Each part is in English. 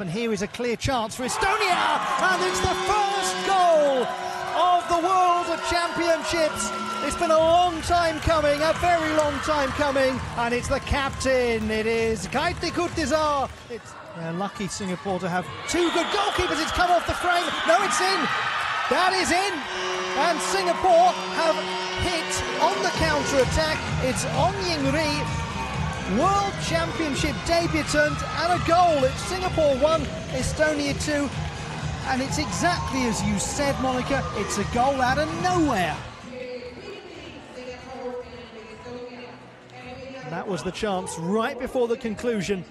and here is a clear chance for Estonia, and it's the first goal of the World of Championships. It's been a long time coming, a very long time coming, and it's the captain. It is Kaiti Kutizar. It's lucky Singapore to have two good goalkeepers. It's come off the frame. No, it's in. That is in. And Singapore have hit on the counter attack. It's Ong Ying Ri World Championship debutant and a goal. It's Singapore 1, Estonia 2. And it's exactly as you said, Monica, it's a goal out of nowhere. That was the chance right before the conclusion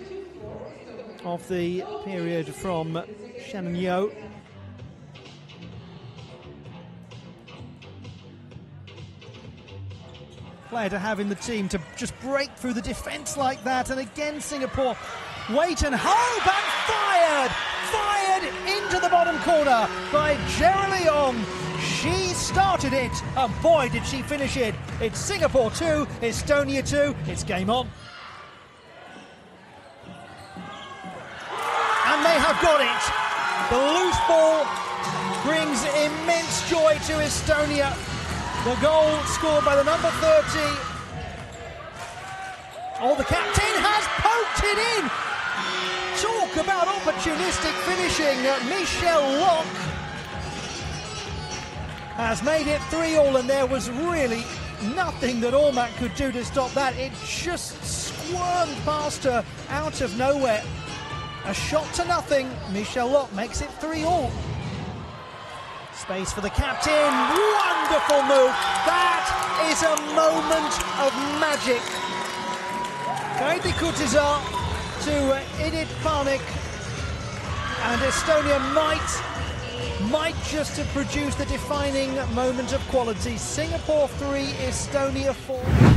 of the period from Shannon Yeo. Player to have in the team to just break through the defence like that. And again, Singapore wait and hope and fired! Fired into the bottom corner by Jerry Leong. She started it, and boy, did she finish it. It's Singapore 2, Estonia 2, it's game on. And they have got it. The loose ball brings immense joy to Estonia. The goal scored by the number 30. Oh, the captain has poked it in. Talk about opportunistic finishing. Michelle Locke has made it 3 all, and there was really nothing that Ormac could do to stop that. It just squirmed past her out of nowhere. A shot to nothing. Michelle Locke makes it 3 all. Space for the captain. Wonderful move. That is a moment of magic. Kaiti Kutizar to uh, Idit Panik. And Estonia might, might just have produced the defining moment of quality. Singapore 3, Estonia 4.